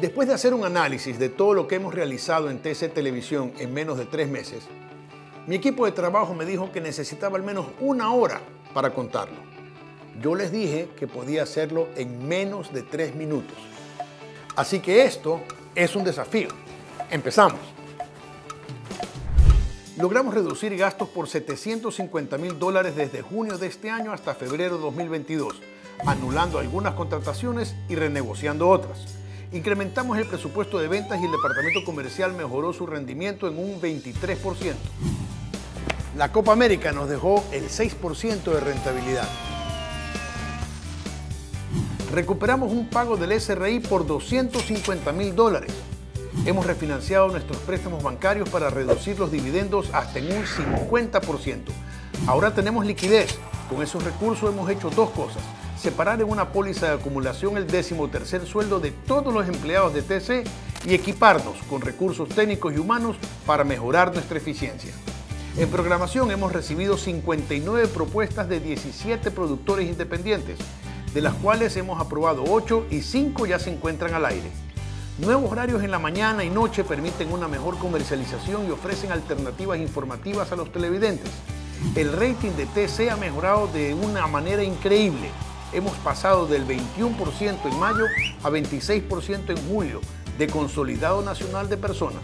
Después de hacer un análisis de todo lo que hemos realizado en TC Televisión en menos de tres meses, mi equipo de trabajo me dijo que necesitaba al menos una hora para contarlo. Yo les dije que podía hacerlo en menos de tres minutos. Así que esto es un desafío. Empezamos. Logramos reducir gastos por 750 mil dólares desde junio de este año hasta febrero de 2022, anulando algunas contrataciones y renegociando otras. Incrementamos el presupuesto de ventas y el departamento comercial mejoró su rendimiento en un 23%. La Copa América nos dejó el 6% de rentabilidad. Recuperamos un pago del SRI por 250 mil dólares. Hemos refinanciado nuestros préstamos bancarios para reducir los dividendos hasta en un 50%. Ahora tenemos liquidez. Con esos recursos hemos hecho dos cosas separar en una póliza de acumulación el décimo tercer sueldo de todos los empleados de TC y equiparnos con recursos técnicos y humanos para mejorar nuestra eficiencia. En programación hemos recibido 59 propuestas de 17 productores independientes, de las cuales hemos aprobado 8 y 5 ya se encuentran al aire. Nuevos horarios en la mañana y noche permiten una mejor comercialización y ofrecen alternativas informativas a los televidentes. El rating de TC ha mejorado de una manera increíble hemos pasado del 21% en mayo a 26% en julio de consolidado nacional de personas.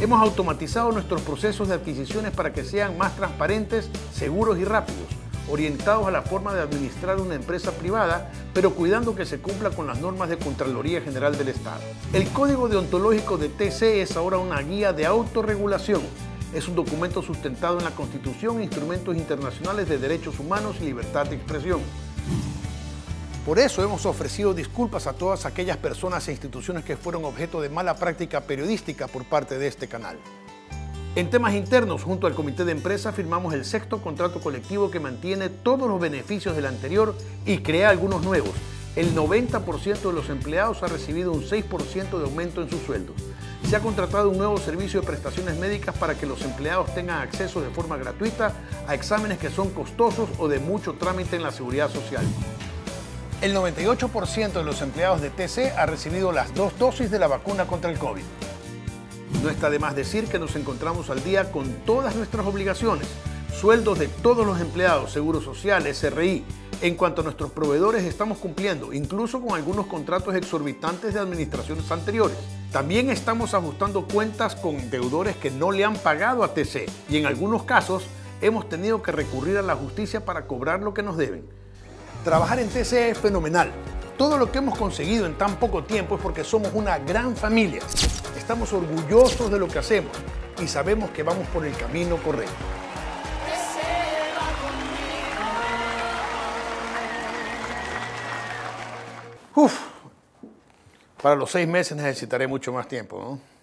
Hemos automatizado nuestros procesos de adquisiciones para que sean más transparentes, seguros y rápidos, orientados a la forma de administrar una empresa privada, pero cuidando que se cumpla con las normas de Contraloría General del Estado. El Código Deontológico de TC es ahora una guía de autorregulación. Es un documento sustentado en la Constitución e instrumentos internacionales de derechos humanos y libertad de expresión. Por eso hemos ofrecido disculpas a todas aquellas personas e instituciones que fueron objeto de mala práctica periodística por parte de este canal. En temas internos, junto al comité de empresa, firmamos el sexto contrato colectivo que mantiene todos los beneficios del anterior y crea algunos nuevos. El 90% de los empleados ha recibido un 6% de aumento en sus sueldos. Se ha contratado un nuevo servicio de prestaciones médicas para que los empleados tengan acceso de forma gratuita a exámenes que son costosos o de mucho trámite en la seguridad social. El 98% de los empleados de TC ha recibido las dos dosis de la vacuna contra el COVID. No está de más decir que nos encontramos al día con todas nuestras obligaciones, sueldos de todos los empleados, seguro social, SRI. En cuanto a nuestros proveedores, estamos cumpliendo, incluso con algunos contratos exorbitantes de administraciones anteriores. También estamos ajustando cuentas con deudores que no le han pagado a TC y en algunos casos hemos tenido que recurrir a la justicia para cobrar lo que nos deben. Trabajar en TC es fenomenal. Todo lo que hemos conseguido en tan poco tiempo es porque somos una gran familia. Estamos orgullosos de lo que hacemos y sabemos que vamos por el camino correcto. Uf, para los seis meses necesitaré mucho más tiempo, ¿no?